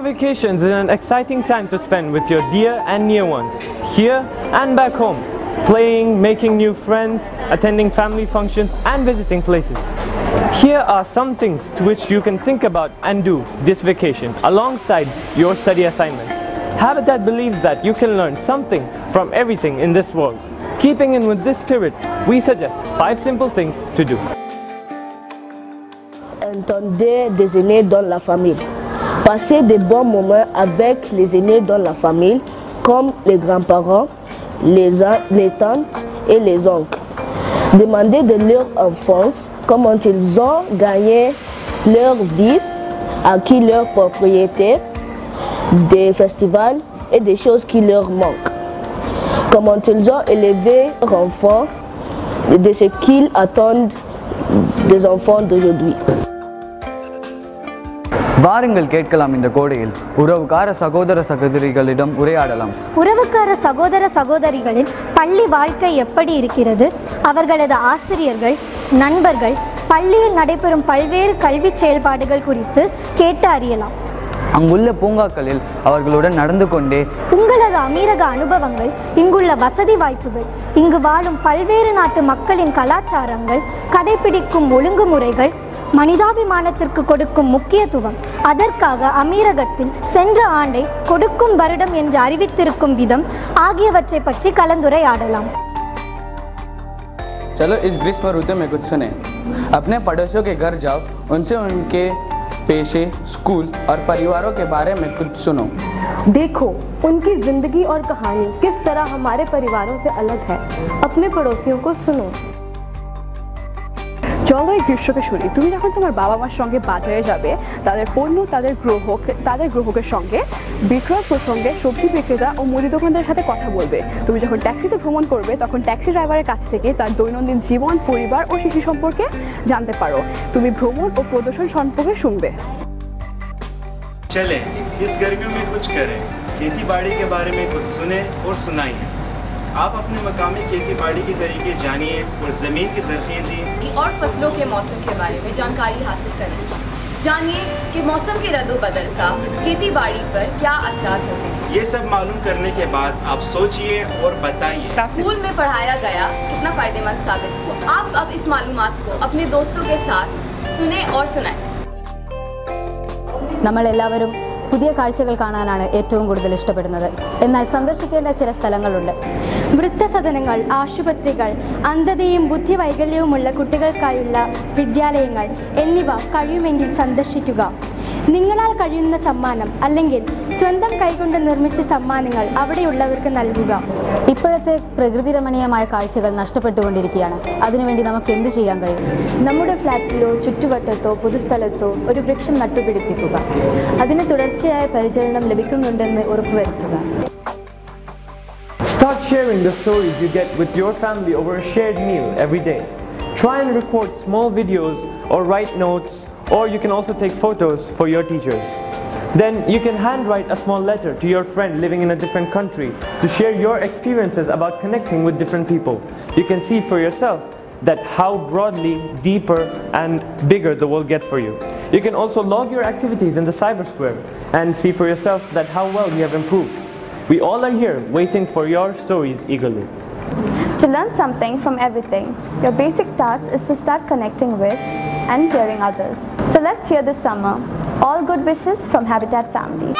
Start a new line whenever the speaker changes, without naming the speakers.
Summer vacations is an exciting time to spend with your dear and near ones, here and back home, playing, making new friends, attending family functions and visiting places. Here are some things to which you can think about and do this vacation alongside your study assignments. Habitat believes that you can learn something from everything in this world. Keeping in with this spirit, we suggest five simple things to do.
Entendez aînés dans la famille. Passez de bons moments avec les aînés dans la famille, comme les grands-parents, les, an- les tantes et les oncles. Demandez de leur enfance comment ils ont gagné leur vie, acquis leur propriété, des festivals et des choses qui leur manquent. Comment ils ont élevé leurs enfants de ce qu'ils attendent des enfants d'aujourd'hui.
வாருங்கள் கேட்கலாம் இந்த கோடையில். உறவுக்கார சகோதர சகோதரிகளிடம் உரையாடலாம்.
உறவுக்கார சகோதர சகோதரிகளின் பள்ளி வாழ்க்கை எப்படி இருக்கிறது? அவர்களது ஆசிரியர்கள் நண்பர்கள் பள்ளியில் நடைபெறும் பல்வேறு கல்வி செயல்பாடுகள் குறித்து கேட்டு அறியலாம்.
அங்குள்ள பூங்காக்களில் அவர்களுடன் நடந்து கொண்டே
உங்களது அமீரக அனுபவங்கள் இங்குள்ள வசதி வாய்ப்புகள் இங்கு வாழும் பல்வேறு நாட்டு மக்களின் கலாச்சாரங்கள் கடைபிடிக்கும் ஒழுங்குமுறைகள் மனிதாபிமானத்திற்கு கொடுக்கும் முக்கியத்துவம் அதற்காக அமீரகத்தில் சென்ற ஆண்டை கொடுக்கும் வருடம் என்று அறிவித்திருக்கும் விதம் ஆகியவற்றை பற்றி கலந்துரையாடலாம்
चलो इस ग्रीष्म ऋतु में कुछ सुने अपने पड़ोसियों के घर जाओ उनसे उनके पेशे स्कूल और परिवारों के बारे में कुछ सुनो
देखो उनकी जिंदगी और कहानी किस तरह हमारे परिवारों से अलग है अपने पड़ोसियों को सुनो
চলো এই গ্রীষ্মকে শুনি তুমি যখন তোমার বাবা মার সঙ্গে বাজারে যাবে তাদের পণ্য তাদের গ্রাহক তাদের গ্রাহকের সঙ্গে বিক্রয় প্রসঙ্গে সবজি বিক্রেতা ও মুদি দোকানদারের সাথে কথা বলবে তুমি যখন ট্যাক্সিতে ভ্রমণ করবে তখন ট্যাক্সি ড্রাইভারের কাছ থেকে তার দৈনন্দিন জীবন পরিবার ও শিশু সম্পর্কে জানতে পারো তুমি ভ্রমণ ও প্রদর্শন সম্পর্কে শুনবে
चलें इस गर्मियों में कुछ करें खेती बाड़ी के बारे में कुछ सुने और सुनाइए आप अपने मकामी खेती बाड़ी के तरीके जानिए और ज़मीन की सरखेज़ी
और फसलों के मौसम के बारे में जानकारी हासिल करें जानिए कि मौसम के रद्द का खेती बाड़ी पर क्या असर होते हैं
ये सब मालूम करने के बाद आप सोचिए और बताइए
स्कूल में पढ़ाया गया कितना फायदेमंद साबित हुआ आप अब इस मालूमात को अपने दोस्तों के साथ सुने और सुनाएं
നമ്മളെല്ലാവരും പുതിയ കാഴ്ചകൾ കാണാനാണ് ഏറ്റവും കൂടുതൽ ഇഷ്ടപ്പെടുന്നത്. എന്നാൽ സന്ദർശിക്കേണ്ട ചില സ്ഥലങ്ങളുണ്ട്.
വൃദ്ധസദനങ്ങൾ ആശുപത്രികൾ അന്ധതയും ബുദ്ധിവൈകല്യവുമുള്ള കുട്ടികൾക്കായുള്ള വിദ്യാലയങ്ങൾ എന്നിവ കഴിയുമെങ്കിൽ സന്ദർശിക്കുക. നിങ്ങളാൽ കഴിയുന്ന സമ്മാനം അല്ലെങ്കിൽ സ്വന്തം കൈകൊണ്ട് നിർമ്മിച്ച സമ്മാനങ്ങൾ അവിടെയുള്ളവർക്ക് നൽകുക.
ഇപ്പോഴത്തെ പ്രകൃതി രമണീയമായ കാഴ്ചകൾ നഷ്ടപ്പെട്ടുകൊണ്ടിരിക്കുകയാണ്. അതിനുവേണ്ടി നമുക്ക് എന്ത് ചെയ്യാൻ കഴിയും?
നമ്മുടെ ഫ്ലാറ്റിലോ ചുറ്റുവട്ടത്തോ പൊതുസ്ഥലത്തോ ഒരു വൃക്ഷം നട്ടുപിടിപ്പിക്കുക. അതിന് തുടർച്ചയായ പരിചരണം ലഭിക്കുന്നുണ്ടെന്ന് ഉറപ്പുവരുത്തുക.
Start sharing the stories you get with your family over a shared meal every day. Try and record small videos or write notes, or you can also take photos for your teachers. Then you can handwrite a small letter to your friend living in a different country to share your experiences about connecting with different people. You can see for yourself that how broadly deeper and bigger the world gets for you. You can also log your activities in the CyberSquare and see for yourself that how well you have improved. We all are here waiting for your stories eagerly.
To learn something from everything, your basic task is to start connecting with and hearing others. So let's hear this summer. All good wishes from Habitat Family.